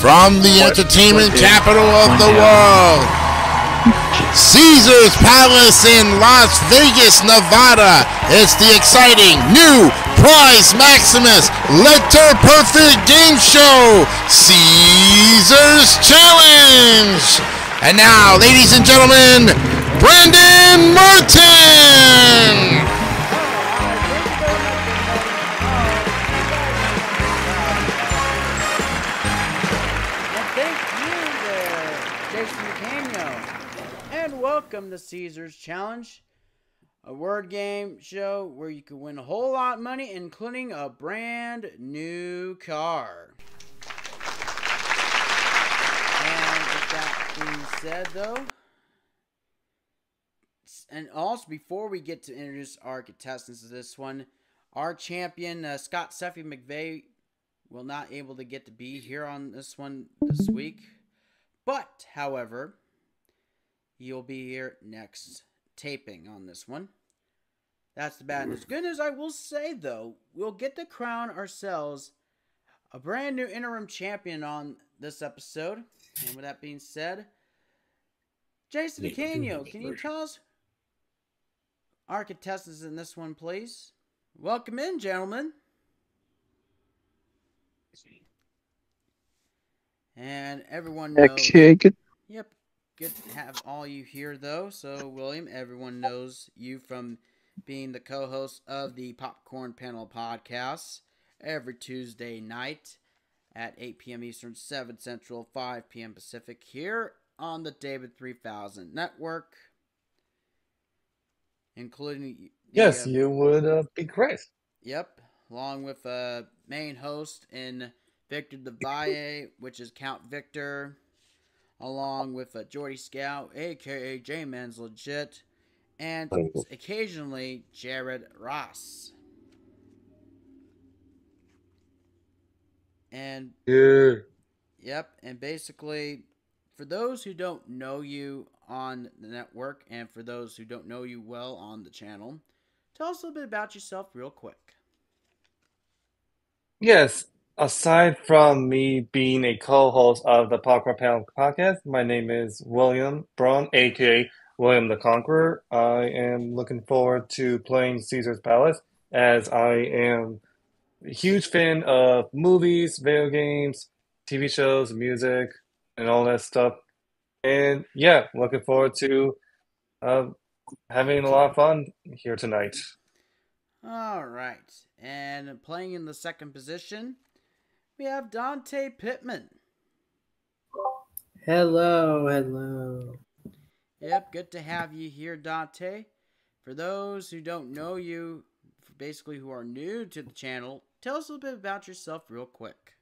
From the entertainment capital of the world, Caesar's Palace in Las Vegas, Nevada. It's the exciting new Prize Maximus Letter Perfect Game Show, Caesar's Challenge. And now, ladies and gentlemen, Brandon Martin. Welcome to Caesar's Challenge, a word game show where you can win a whole lot of money, including a brand new car. And with that being said, though, and also before we get to introduce our contestants to this one, our champion uh, Scott Seffy McVeigh will not able to get to be here on this one this week. But, however, he'll be here next taping on this one. That's the bad news. Good news, I will say though, we'll get to crown ourselves a brand new interim champion on this episode. And with that being said, Jason Yeah, we'll do Canio, another can you version. tell us our contestants in this one, please? Welcome in, gentlemen. And everyone knows. Okay. Yep. Good to have all you here, though. So, William, everyone knows you from being the co host of the Popcorn Panel podcast every Tuesday night at 8 p.m. Eastern, 7 Central, 5 p.m. Pacific here on the David 3000 Network, including. the, Yes, you would uh, be correct. Yep, along with uh, main host in Victor DeValle, which is Count Victor, along with uh, Jordy Scout, aka J Man's Legit, and occasionally Jared Ross. And Yeah. Yep, and basically, for those who don't know you on the network, and for those who don't know you well on the channel, tell us a little bit about yourself, real quick. Yes, aside from me being a co-host of the Popcorn Panel podcast, my name is William Braun, aka William the Conqueror. I am looking forward to playing Caesar's Palace as I am a huge fan of movies, video games, TV shows, music, and all that stuff. And yeah, looking forward to uh, having a lot of fun here tonight. All right, and playing in the second position, we have Dante Pittman. Hello, hello. Yep, good to have you here, Dante. For those who don't know you, basically who are new to the channel, tell us a little bit about yourself, real quick.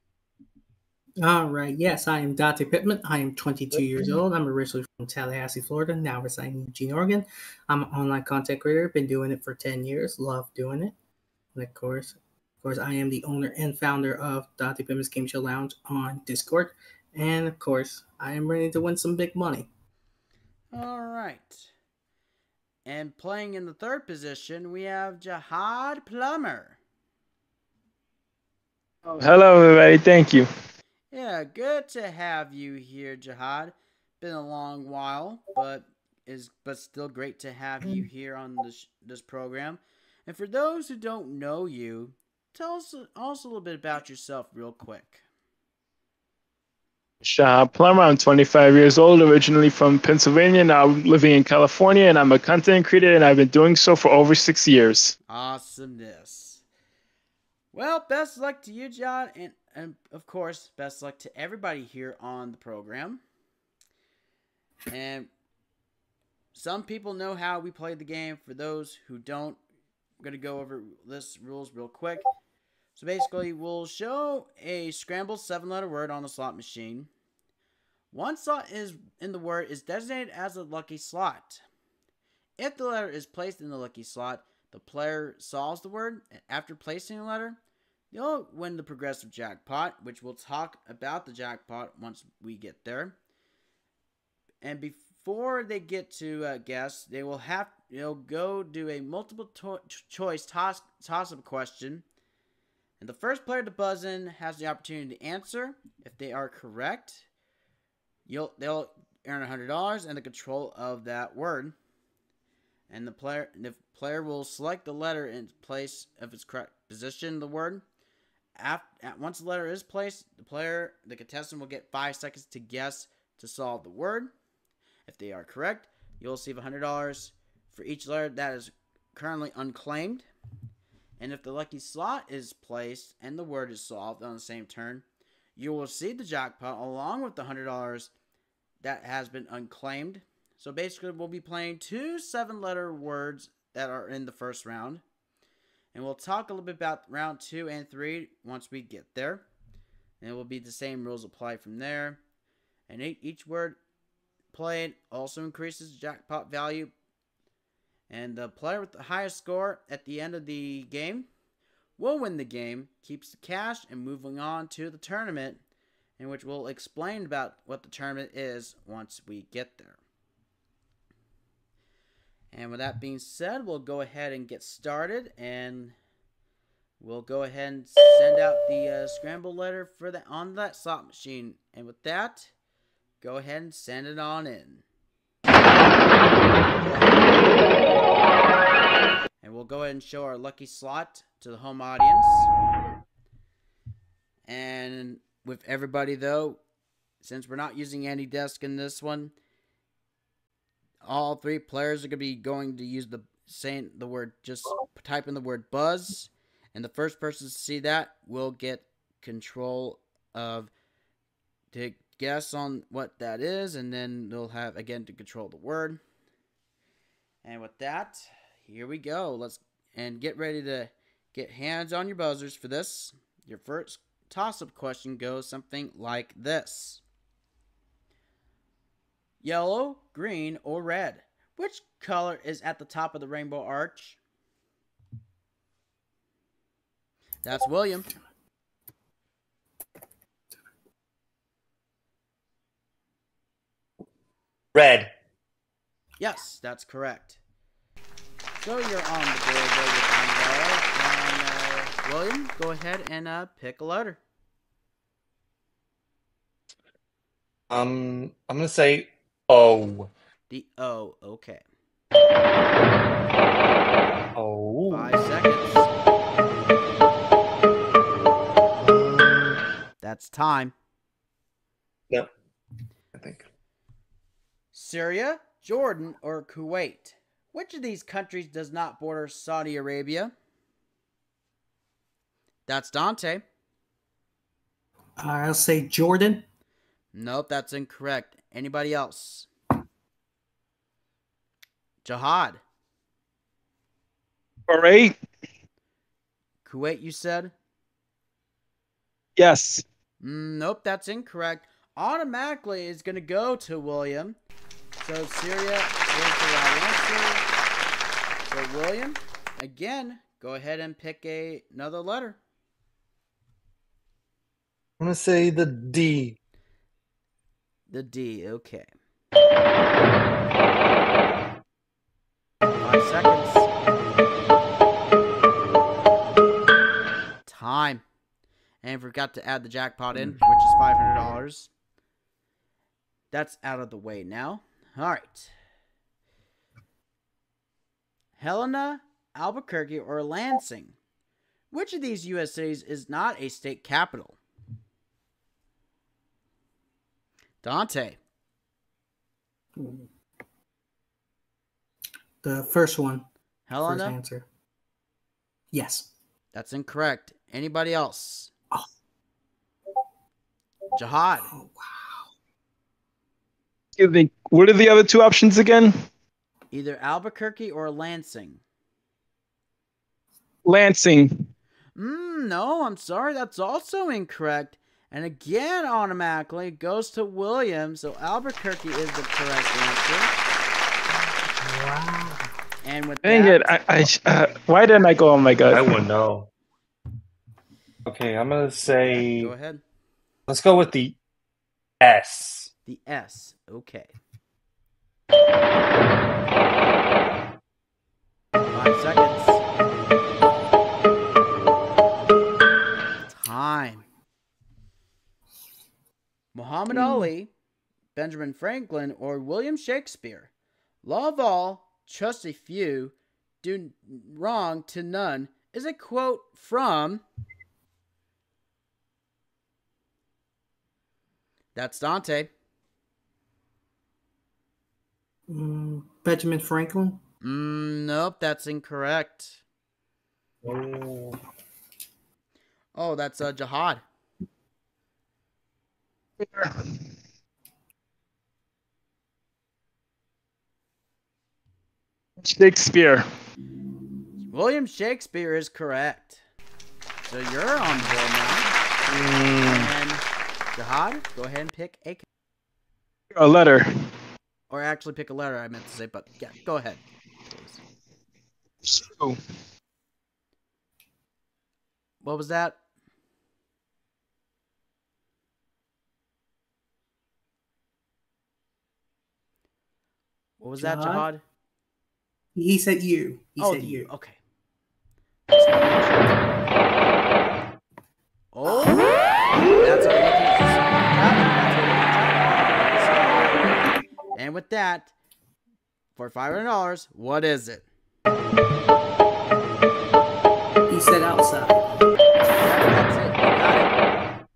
All right, yes, I am Dante Pittman. I am 22 years old. I'm originally from Tallahassee, Florida, now residing in Eugene, Oregon. I'm an online content creator, been doing it for 10 years, love doing it. And of course, of course, I am the owner and founder of Dante Pittman's Game Show Lounge on Discord. And of course, I am ready to win some big money. All right. And playing in the third position, we have Jihad Plummer. Hello, everybody. Thank you. Yeah, good to have you here, Jihad. Been a long while, but is but still great to have you here on this this program. And for those who don't know you, tell us also a little bit about yourself, real quick. Shah Plummer. I'm 25 years old, originally from Pennsylvania, now living in California, and I'm a content creator, and I've been doing so for over six years. Awesomeness. Well, best luck to you, John, and, and of course, best luck to everybody here on the program. And some people know how we play the game. For those who don't, I'm going to go over this rules real quick. So basically, we'll show a scrambled seven letter word on the slot machine. One slot is in the word is designated as a lucky slot. If the letter is placed in the lucky slot, the player solves the word. After placing the letter, they'll win the progressive jackpot, which we'll talk about the jackpot once we get there. And before they get to uh, guess, they will have they'll go do a multiple to- choice toss toss up question And the first player to buzz in has the opportunity to answer. If they are correct, you'll they'll earn hundred dollars and the control of that word. And the player the player will select the letter in place of its correct position the word. After, once the letter is placed, the player, the contestant will get five seconds to guess to solve the word. If they are correct, you'll receive $100 for each letter that is currently unclaimed. And if the lucky slot is placed and the word is solved on the same turn, you will see the jackpot along with the $100 that has been unclaimed. So basically, we'll be playing two seven letter words that are in the first round. And we'll talk a little bit about round two and three once we get there. And it will be the same rules apply from there. And each word played also increases jackpot value. And the player with the highest score at the end of the game will win the game, keeps the cash, and moving on to the tournament, in which we'll explain about what the tournament is once we get there. And with that being said, we'll go ahead and get started and we'll go ahead and send out the uh, scramble letter for the on that slot machine. And with that, go ahead and send it on in. And we'll go ahead and show our lucky slot to the home audience. And with everybody though, since we're not using AnyDesk in this one, all three players are going to be going to use the saying the word just type in the word buzz and the first person to see that will get control of to guess on what that is and then they'll have again to control the word and with that here we go let's and get ready to get hands on your buzzers for this your first toss-up question goes something like this yellow, green, or red? Which color is at the top of the rainbow arch? That's William. Red. Yes, that's correct. So you're on the board with Angela. And, uh, William, go ahead and uh, pick a letter. Um, I'm gonna say O. The O. Okay. Oh. Five seconds. That's time. Yep. I think. Syria, Jordan, or Kuwait? Which of these countries does not border Saudi Arabia? That's Dante. I'll say Jordan. Nope, that's incorrect. Anybody else? Jihad. All right. Kuwait, you said? Yes. Mm, nope, that's incorrect. Automatically is going to go to William. So Syria is the right answer. So William, again, go ahead and pick a, another letter. I'm gonna say the D. The D, okay. Five seconds. Time. And forgot to add the jackpot in, which is $500. That's out of the way now. All right. Helena, Albuquerque, or Lansing? Which of these U.S. cities is not a state capital? Dante. The first one. First answer. Yes. That's incorrect. Anybody else? Oh. Jihad. Oh wow. Excuse me. What are the other two options again? Either Albuquerque or Lansing. Lansing. Mm, no, I'm sorry. That's also incorrect. And again, automatically it goes to William. So Albuquerque is the correct answer. Wow. And with Dang that, it. I, I, uh, why didn't I go on my gut? I wouldn't know. Okay, I'm gonna say. go ahead. Let's go with the S. The S. Okay. Five seconds. Time. Muhammad. Hmm. Ali, Benjamin Franklin, or William Shakespeare. Love all, trust a few, do wrong to none is a quote from. That's Dante. Mm. Benjamin Franklin. Mm, nope, that's incorrect. Oh. Oh, that's uh, Jihad. Shakespeare. William Shakespeare is correct. So you're on board now. Mm, And Jihad, go ahead and pick a. A letter. Or actually pick a letter, I meant to say, but yeah, go ahead. please. Oh, What was that? What was that, Jihad? Jihad? He said you. He oh, said the- you. Okay. Oh, And with that, for five hundred dollars, what is it? He said outside. That's it. Got it.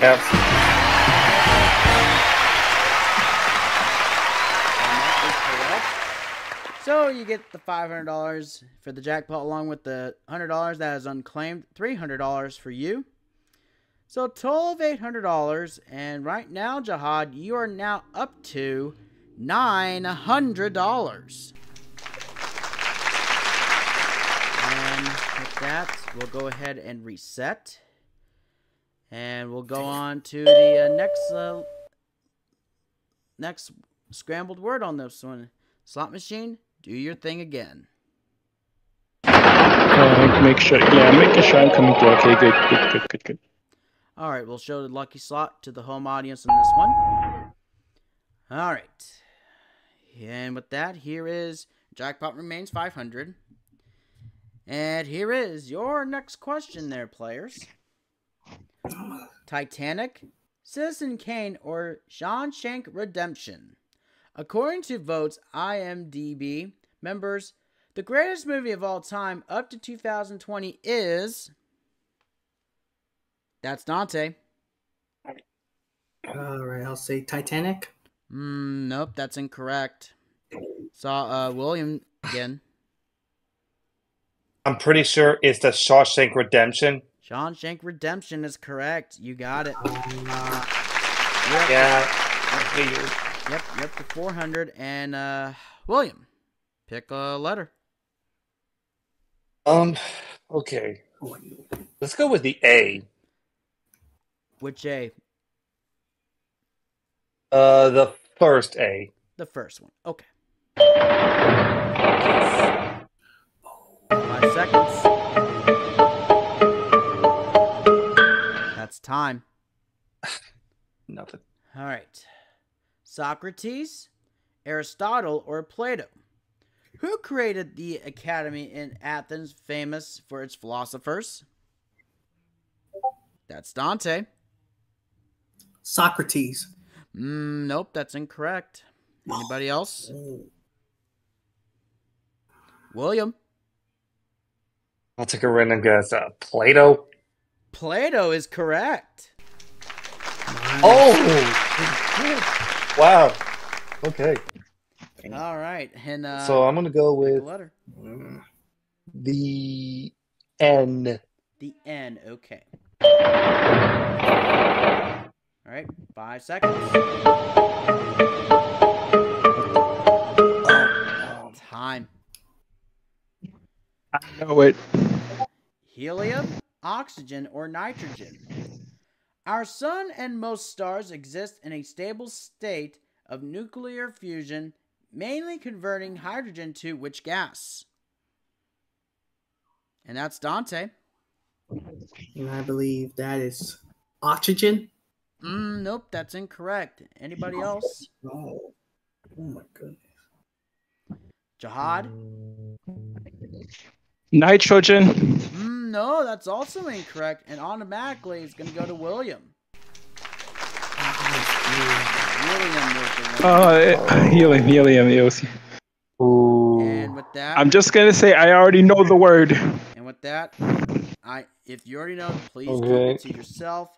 yes. And that is correct. So you get the five hundred dollars for the jackpot, along with the hundred dollars that is unclaimed. Three hundred dollars for you. So total of eight hundred dollars. And right now, Jihad, you are now up to nine hundred dollars. And with that, we'll go ahead and reset. And we'll go on to the uh, next uh, next scrambled word on this one. Slot machine, do your thing again. uh, make sure. Yeah, making sure I'm coming through. Okay, good, good, good, good, good. All right, we'll show the lucky slot to the home audience on this one. All right. And with that, here is jackpot remains 500. And here is your next question there, players. Titanic, Citizen Kane, or Shawshank Redemption? According to votes IMDb members, the greatest movie of all time up to 2020 is. That's Dante. All right, I'll say Titanic. Mm, nope, that's incorrect. Saw uh, William again. I'm pretty sure it's the Shawshank Redemption. Shawshank Redemption is correct. You got it. Yep, Yeah. I figured. yep, yep. The 400 and uh, William, pick a letter. Um. Okay. Let's go with the A. Which A? Uh, the first A. The first one. Okay. Five seconds. That's time. Nothing. All right. Socrates, Aristotle, or Plato? Who created the academy in Athens famous for its philosophers? That's Dante. Socrates. Mm, nope, that's incorrect. Anybody else? William. I'll take a random guess. Uh, Plato. Plato is correct. Oh. wow. Okay. All right. And uh So I'm gonna go pick a with letter. the N. The N. Okay. All right. Five seconds. Time. I know it. Helium, oxygen, or nitrogen. Our sun and most stars exist in a stable state of nuclear fusion, mainly converting hydrogen to which gas? And that's Dante. And I believe that is oxygen. Mm, nope, that's incorrect. Anybody else? No. oh my goodness. Jihad? Nitrogen. Mm, no, that's also incorrect. And automatically it's going to go to William. William Uh, helium, helium, helium. Ooh. and with that, I'm just gonna say I already know the word. and with that, I if you already know, please keep it to yourself.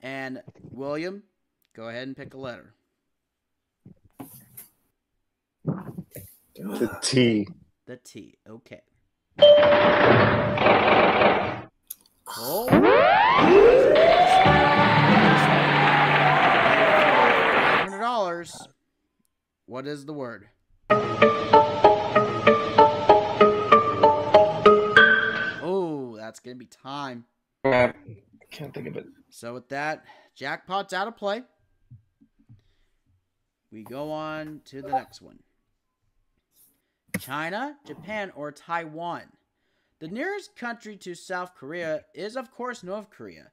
And William, go ahead and pick a letter. The T. The T. Okay. Oh. Hundred dollars. What is the word? Oh, that's gonna be time. Crap. I can't think of it. So with that, jackpot's out of play. We go on to the next one. China, Japan, or Taiwan. The nearest country to South Korea is, of course, North Korea.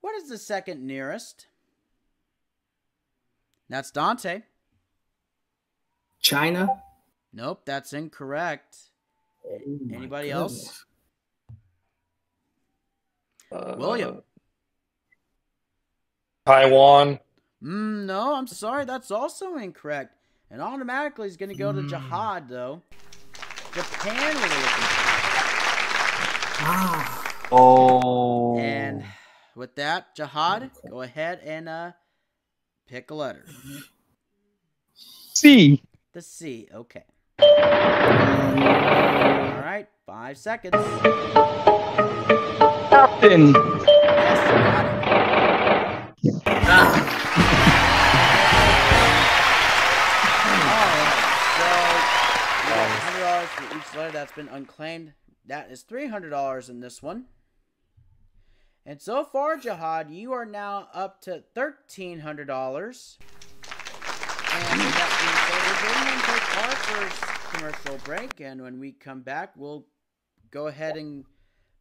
What is the second nearest? That's Dante. China. Nope, that's incorrect. Oh Anybody goodness. else? Uh, William. Taiwan. Mm, no, I'm sorry, that's also incorrect. And automatically is going to go to Mm. Jihad, though. Japan were they looking Ah, Oh. And with that, Jihad, go ahead and uh, pick a letter. C. The C. Okay. All right. Five seconds. Captain. Yes, right. So for each letter that's been unclaimed. That is three hundred dollars in this one. And so far, Jihad, you are now up to thirteen hundred dollars. And that said, we're going to take our first commercial break, and when we come back, we'll go ahead and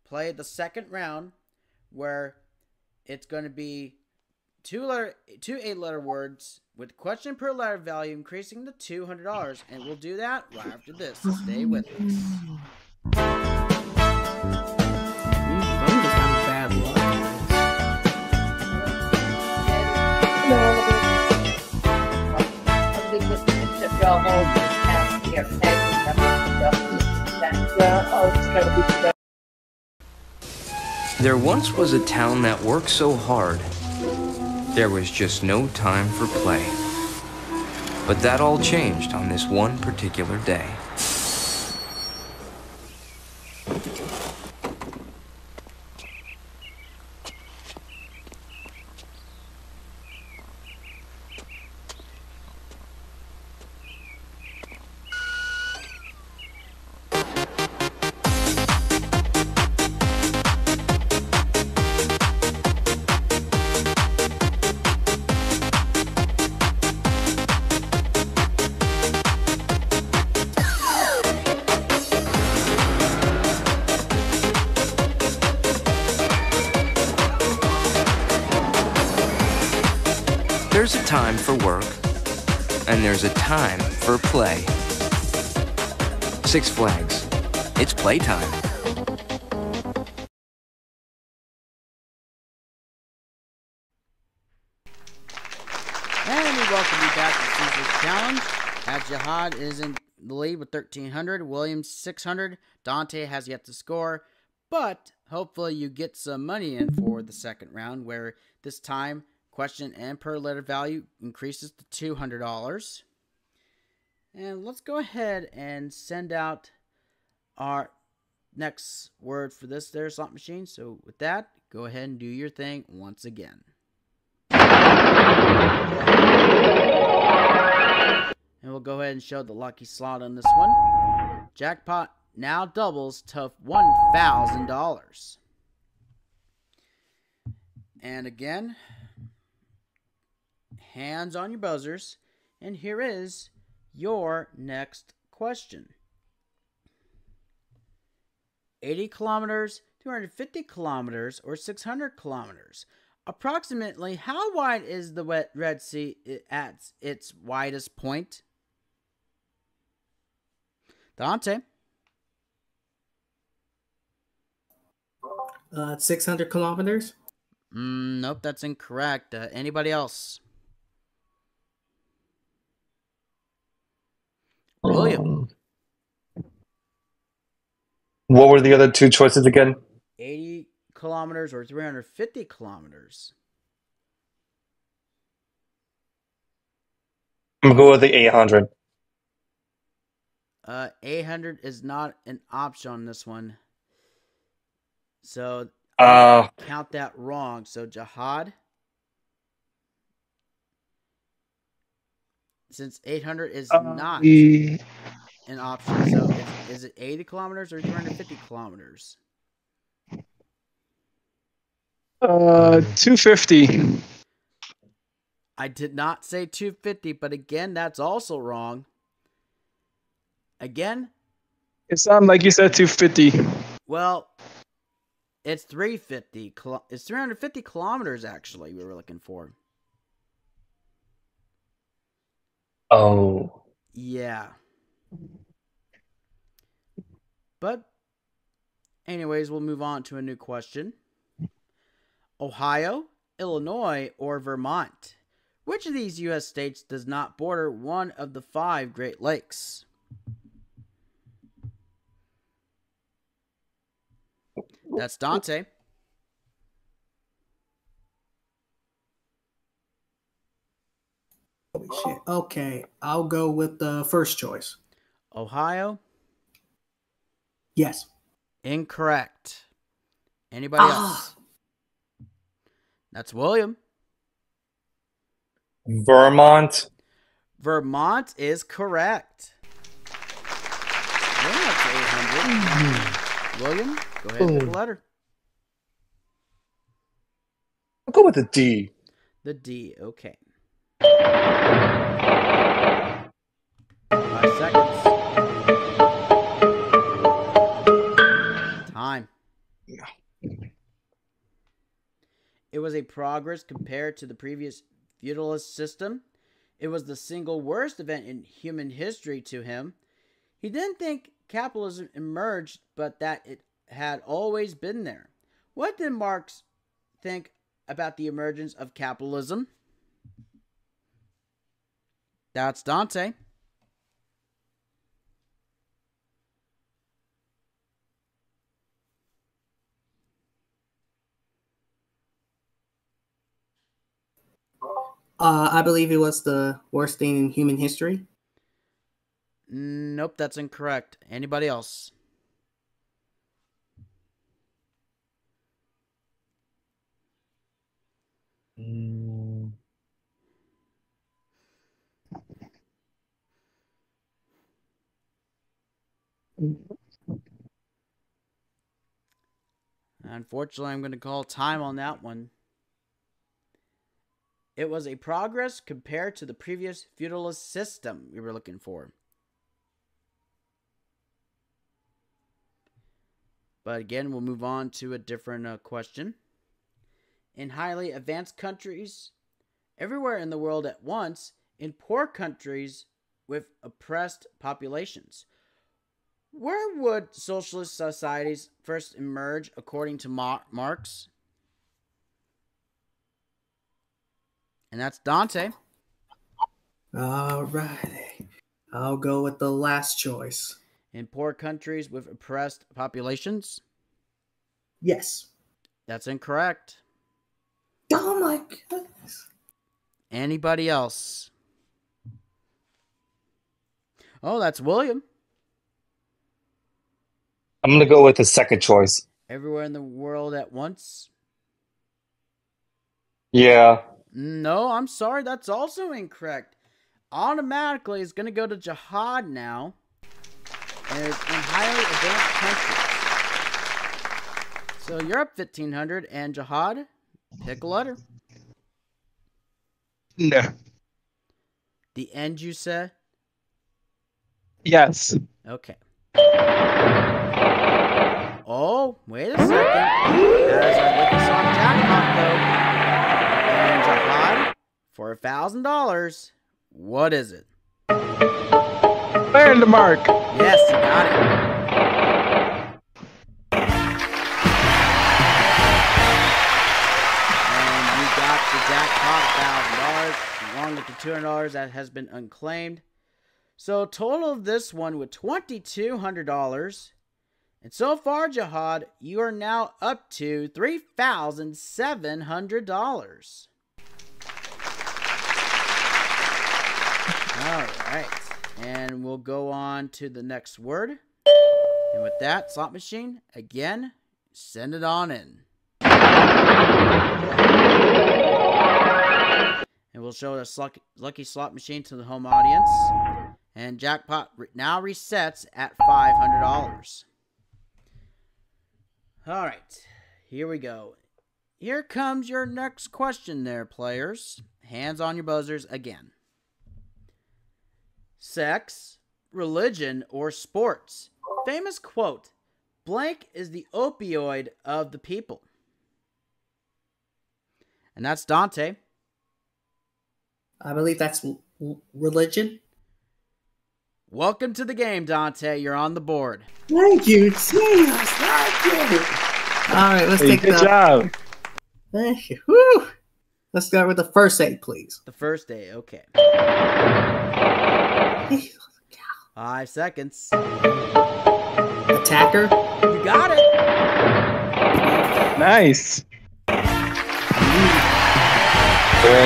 play the second round, where it's going to be two letter, two eight letter words with question per letter value increasing to two hundred dollars, and we'll do that right after this. Stay with us. There once was a town that worked so hard, there was just no time for play. But that all changed on this one particular day. There's a time for work, and there's a time for play. Six Flags. It's playtime. And we welcome you back to Caesar's Challenge. As Jihad is in the lead with 1,300, Williams 600, Dante has yet to score, but hopefully you get some money in for the second round, where this time question and per letter value increases to $200. And let's go ahead and send out our next word for this there slot machine. So with that, go ahead and do your thing once again. And we'll go ahead and show the lucky slot on this one. Jackpot now doubles to $1,000. And again, hands on your buzzers. And here is your next question 80 kilometers, 250 kilometers, or 600 kilometers. Approximately how wide is the wet Red Sea at its widest point? Dante. Uh, 600 kilometers. Mm, nope, that's incorrect. Uh, anybody else? William. Um, what were the other two choices again? 80 kilometers or 350 kilometers? I'm gonna go with the 800. Uh, 800 is not an option on this one. So Uh, count that wrong. So Jihad. Since 800 is not The- an option, so is, is it 80 kilometers or 250 kilometers? uh, 250. I did not say 250, but again, that's also wrong. Again, It sounded like you said 250. well, it's 350. It's 350 kilometers actually. We were looking for. Oh, Yeah. But, anyways, we'll move on to a new question Ohio, Illinois, or Vermont? Which of these U.S. states does not border one of the five Great Lakes? That's Dante. Holy shit. Okay, I'll go with the first choice. Ohio, Yes. incorrect. Anybody Ah. else? That's William. Vermont. Vermont is correct. William, go ahead and pick a letter. I'll go with the D. The D, okay. Five seconds. Time. It was a progress compared to the previous feudalist system. It was the single worst event in human history to him. He didn't think capitalism emerged, but that it had always been there. What did Marx think about the emergence of capitalism? That's Dante. Uh, I believe it was the worst thing in human history. Nope, that's incorrect. Anybody else? Mm, Unfortunately, I'm going to call time on that one. It was a progress compared to the previous feudalist system we were looking for. But again, we'll move on to a different uh, question. In highly advanced countries, everywhere in the world at once, in poor countries with oppressed populations, where would socialist societies first emerge according to Mar- Marx? And that's Dante. Alrighty. I'll go with the last choice. In poor countries with oppressed populations? Yes. That's incorrect. Oh my goodness. Anybody else? Oh, that's William. I'm gonna go with the second choice. Everywhere in the world at once? Yeah. No, I'm sorry, that's also incorrect. Automatically, it's going to go to Jihad now. And it's in highly advanced countries. So you're up 1500, and Jihad, pick a letter. No. The end, you said? Yes. Okay. Oh, wait a second. There's a Wicked Song jackpot, though. And Jihad, for a $1,000, what is it? Land the mark. Yes, you got it. And you got the jackpot, thousand dollars, along with the two hundred dollars that has been unclaimed. So total of this one with $2,200. And so far, Jihad, you are now up to $3,700. All right. And we'll go on to the next word. And with that, slot machine, again, send it on in. And we'll show lucky, lucky slot machine to the home audience. And jackpot now resets at $500. All right, here we go. Here comes your next question, there, players. Hands on your buzzers again. Sex, religion, or sports? Famous quote Blank is the opioid of the people. And that's Dante. I believe that's religion. Welcome to the game, Dante. You're on the board. Thank you, Jesus. Thank you. All right, let's Hey, take good the. job. Thank you. Whew. Let's start with the first aid, please. The first day, okay. Five seconds. Attacker. You got it. Nice. Very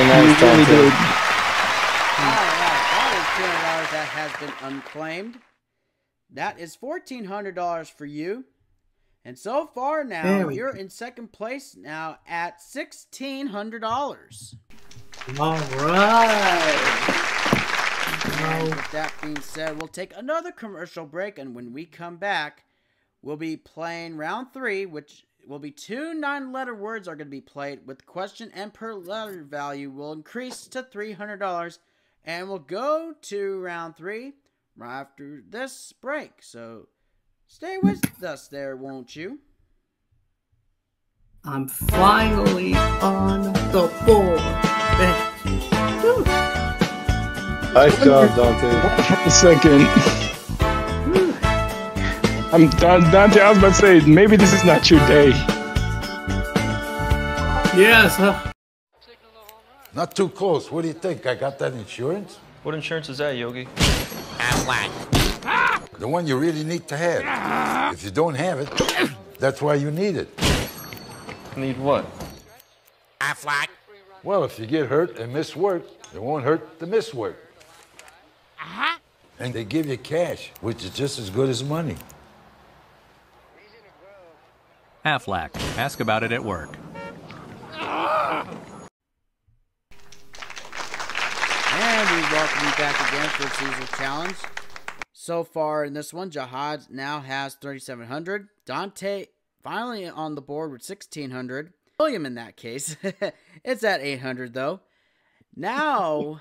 nice, Dante. did. Alright, that is $200 that has been unclaimed. That is $1,400 for you. And so far now, you're go. in second place now at $1,600. All right. And with that being said, we'll take another commercial break, and when we come back, we'll be playing round three, which will be two nine-letter words are going to be played with question and per letter value will increase to three hundred dollars, and we'll go to round three right after this break. So stay with us there, won't you? I'm finally on the board. Thank you. Whew. Nice job, Dante. A second. I'm Don- Dante. I was about to say maybe this is not your day. Yes. huh? Not too close. What do you think? I got that insurance? What insurance is that, Yogi? Aflac. The one you really need to have. If you don't have it, that's why you need it. Need what? Aflac. Well, if you get hurt and miss work, it won't hurt to miss work. Uh-huh. And they give you cash, which is just as good as money. Aflac. Ask about it at work. And we welcome you back again for Caesar Challenge. So far in this one, Jihad now has 3,700. Dante finally on the board with 1,600. William in that case. it's at 800 though. Now,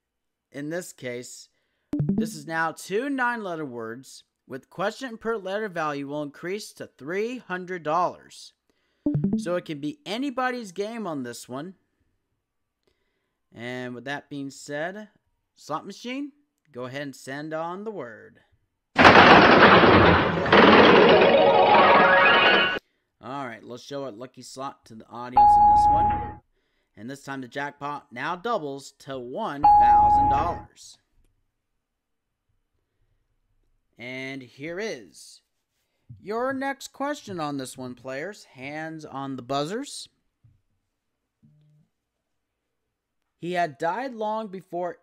in this case, this is now two nine letter words with question per letter value will increase to $300. So it can be anybody's game on this one. And with that being said, slot machine, go ahead and send on the word. All right, let's show a lucky slot to the audience in this one. And this time the jackpot now doubles to $1,000. And here is your next question on this one, players. Hands on the buzzers. He had died long before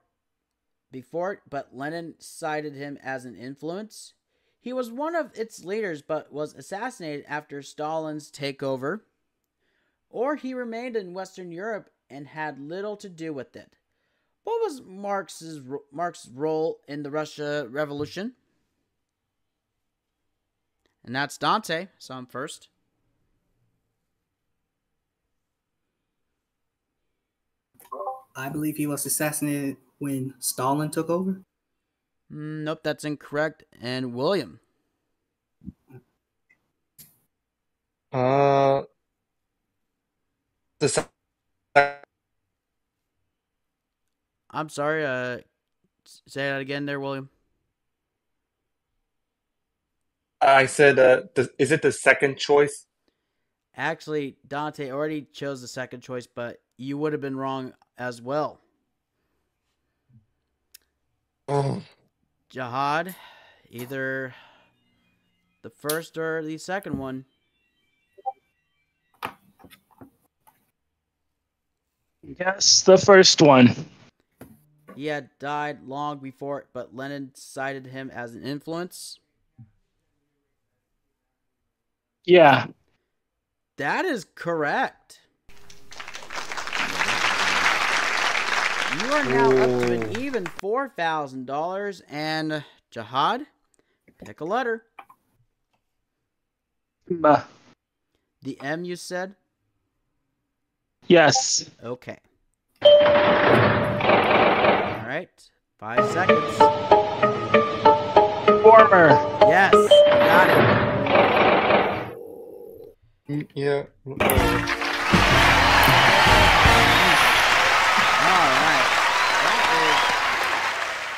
before it, but Lenin cited him as an influence. He was one of its leaders but was assassinated after Stalin's takeover. Or he remained in Western Europe and had little to do with it. What was Marx's Marx's role in the Russia Revolution? And that's Dante. So I'm first. I believe he was assassinated when Stalin took over. Nope, that's incorrect. And William. Uh, the se- I'm sorry. Uh, say that again, there, William. I said, uh, the, is it the second choice? Actually, Dante already chose the second choice, but you would have been wrong as well. Oh, Jihad, either the first or the second one. Yes, the first one. He had died long before, but Lenin cited him as an influence. Yeah. That is correct. You are now up to an even four thousand dollars, and Jihad, pick a letter. M. The M you said. Yes. Okay. All right. Five seconds. Former. Yes, got it. Yeah.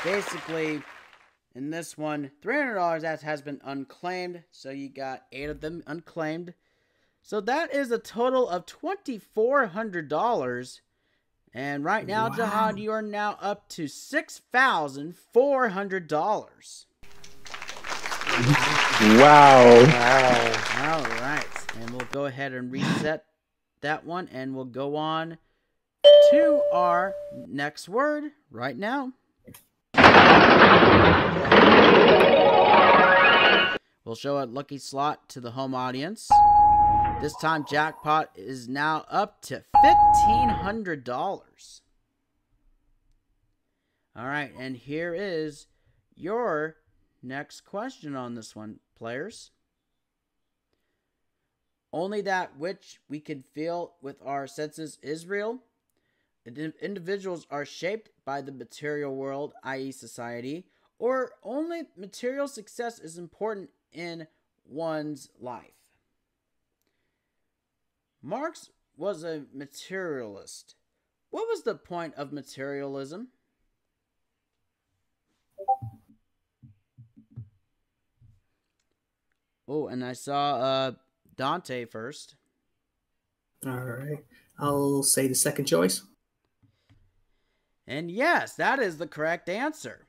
Basically in this one, three hundred dollars that has been unclaimed. So you got eight of them unclaimed. So that is a total of twenty four hundred dollars. And right now, Wow. Jihad, you are now up to six thousand four hundred dollars. Wow. Wow. All right, and we'll go ahead and reset that one, and we'll go on to our next word right now. We'll show a lucky slot to the home audience. This time, jackpot is now up to fifteen hundred dollars. All right, and here is your next question on this one, players. Only that which we can feel with our senses is real. Individuals are shaped by the material world, i.e., society, or only material success is important in one's life. Marx was a materialist. What was the point of materialism? Oh, and I saw uh, Dante first. All right. I'll say the second choice. And yes, that is the correct answer.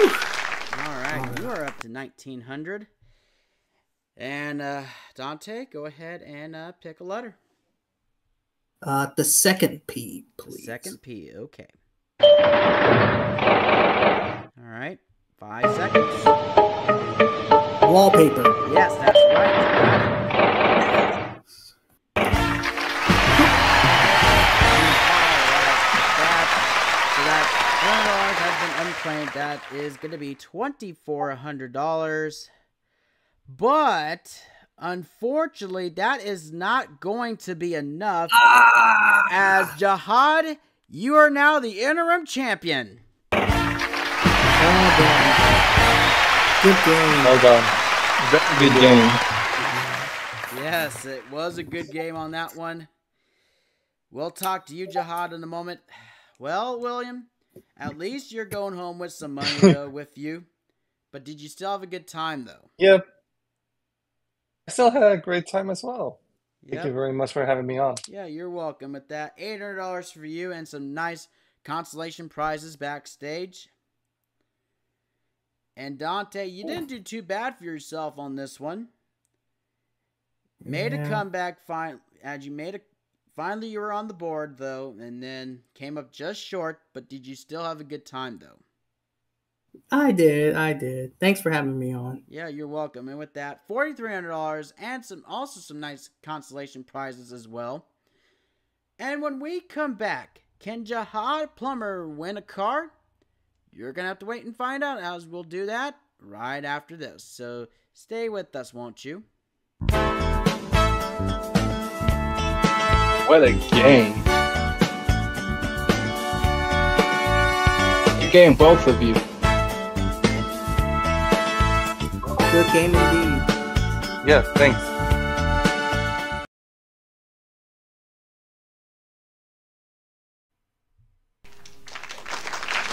All right, you are up to 1900. And uh, Dante, go ahead and uh, pick a letter. Uh, the second P, The please. second P, okay. All right, five seconds. Wallpaper. Yes, that's right. That $100 has been unclaimed. That is going to be $2,400. But unfortunately, that is not going to be enough. As ah! Jihad, you are now the interim champion. Oh. Good game. Well done. Very Good game. Yes, it was a good game on that one. We'll talk to you, Jihad, in a moment. Well, William, at least you're going home with some money though, with you. But did you still have a good time though? Yep. I still had a great time as well. Thank you very much for having me on. Yeah, you're welcome at that. Eight hundred dollars for you and some nice consolation prizes backstage. And Dante, you didn't do too bad for yourself on this one. Made a comeback fine as you made a finally you were on the board though, and then came up just short, but did you still have a good time though? I did. I did. Thanks for having me on. Yeah, you're welcome. And with that, forty three hundred dollars and some also some nice consolation prizes as well. And when we come back, can Jihad Plumber win a car? You're gonna have to wait and find out as we'll do that right after this. So stay with us, won't you? What a game. Good game, both of you. Good game indeed. Yeah, thanks.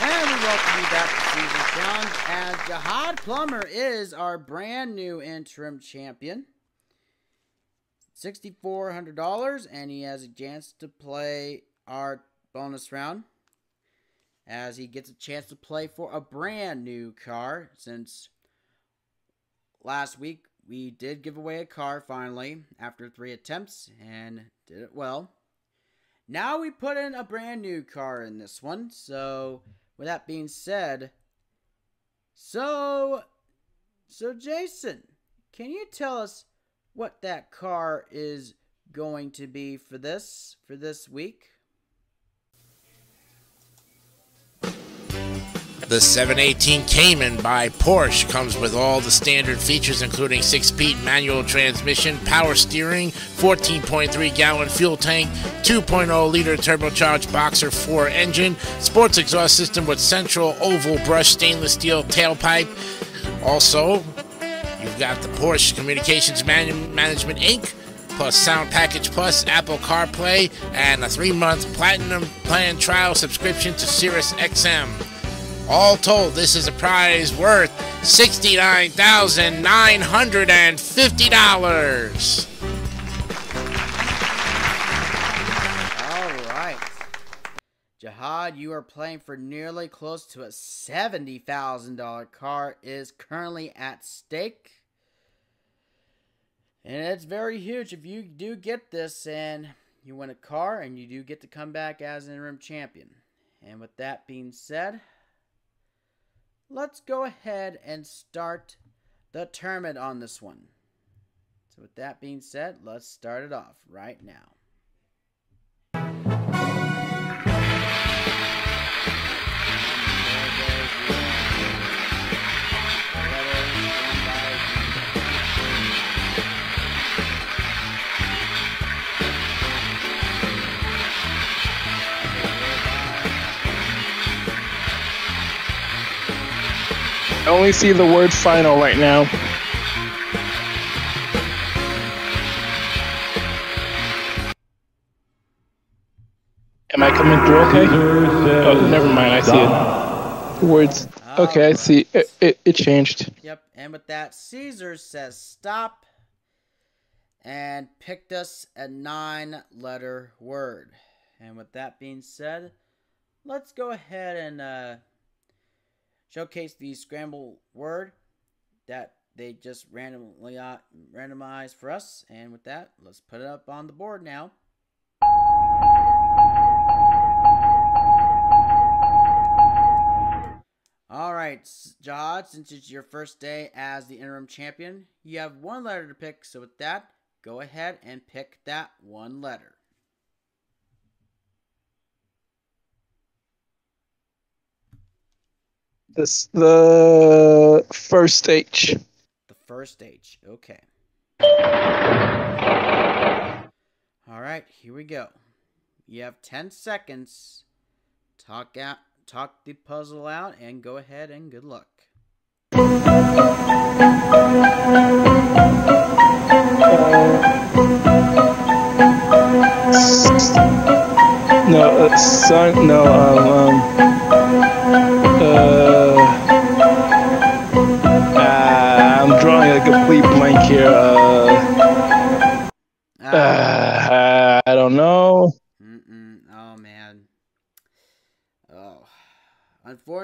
And we welcome you back to Caesar's Challenge as Jihad Plumber is our brand new interim champion. $6,400, and he has a chance to play our bonus round. as he gets a chance to play for a brand new car since last week we did give away a car finally after three attempts and did it well. Now we put in a brand new car in this one. So, with that being said, so so Jason, can you tell us what that car is going to be for this for this week? The 718 Cayman by Porsche comes with all the standard features, including 6 speed manual transmission, power steering, 14.3 gallon fuel tank, 2.0 liter turbocharged Boxer 4 engine, sports exhaust system with central oval brush stainless steel tailpipe. Also, you've got the Porsche Communications Man- Management Inc plus Sound Package Plus, Apple CarPlay, and a three month Platinum Plan trial subscription to Sirius XM. All told, this is a prize worth $69,950. All right. Jihad, you are playing for nearly close to a $70,000 car is currently at stake. And it's very huge if you do get this and you win a car and you do get to come back as interim champion. And with that being said, let's go ahead and start the tournament on this one. So with that being said, let's start it off right now. I only see the word final right now. Am I coming through okay? Oh, never mind. I see it. Words. Okay, I see. It, it, it changed. Yep, and with that, Caesar says stop and picked us a nine letter word. And with that being said, let's go ahead and uh, showcase the scramble word that they just randomly uh, randomized for us. And with that, let's put it up on the board now. All right, Jihad, since it's your first day as the interim champion, you have one letter to pick. So with that, go ahead and pick that one letter. This the first H. The first H. Okay. All right, here we go. You have 10 seconds. Talk out talk the puzzle out and go ahead and good luck. No, uh, son. No, um, um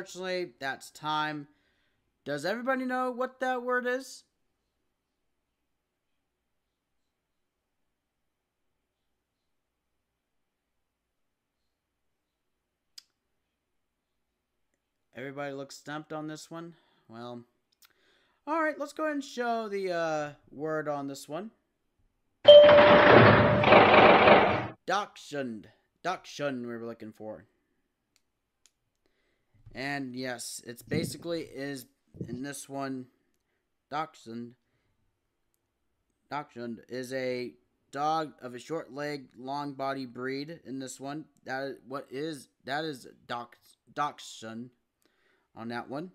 Unfortunately, that's time. Does everybody know what that word is? Everybody looks stumped on this one. Well, all right, let's go ahead and show the uh, word on this one. Dachshund. Dachshund we were looking for. And yes, it's basically is in this one Dachshund. Dachshund is a dog of a short leg, long body breed in this one. That is what is that is Dach Dachshund on that one.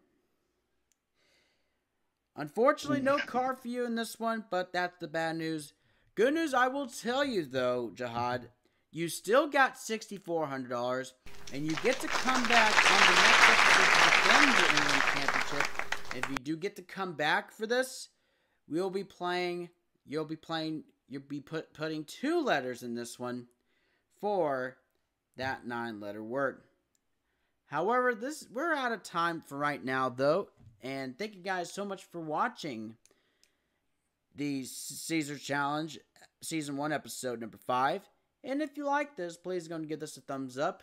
Unfortunately, no hmm. car for you in this one, but that's the bad news. Good news, I will tell you though, Jihad, you still got $6,400, and you get to come back on the next episode to defend your England Championship. If you do get to come back for this, we'll be playing, you'll be playing, you'll be put, putting two letters in this one for that nine letter word. However, this we're out of time for right now, though. And thank you guys so much for watching the Caesar Challenge Season 1, Episode number 5. And if you like this, please go and give this a thumbs up.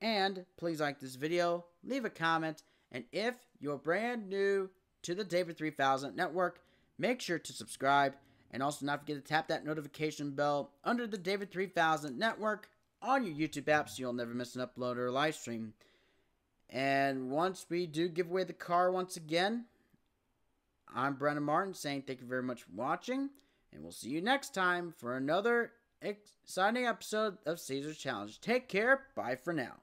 And please like this video, leave a comment, and if you're brand new to the David 3000 Network, make sure to subscribe and also not forget to tap that notification bell under the David 3000 Network on your YouTube app so you'll never miss an upload or a live stream. And once we do give away the car once again, I'm Brennan Martin saying thank you very much for watching, and we'll see you next time for another exciting episode of Caesar's Challenge. Take care. Bye for now.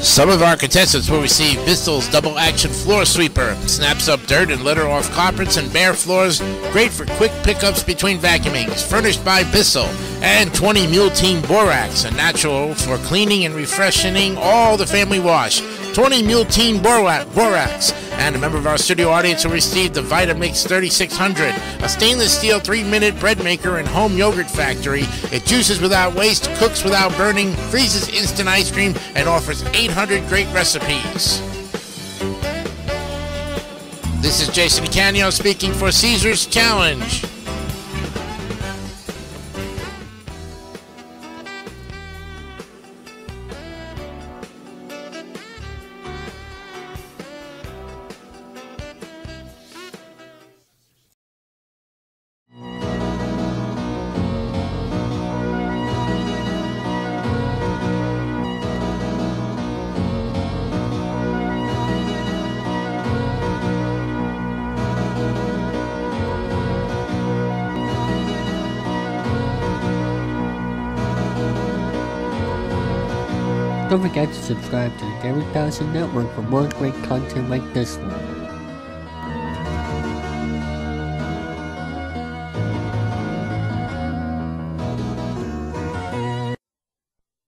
Some of our contestants will receive Bissell's double action floor sweeper. Snaps up dirt and litter off carpets and bare floors. Great for quick pickups between vacuumings. Furnished by Bissell. And 20 Mule Team Borax, a natural for cleaning and refreshing all the family wash. 20 Mule Team Borax. And a member of our studio audience will receive the Vitamix 3600, a stainless steel 3-minute bread maker and home yogurt factory. It juices without waste, cooks without burning, freezes instant ice cream, and offers 800 great recipes. This is Jason Canio speaking for Caesar's Challenge. Forget to subscribe to the David Dawson Network for more great content like this one.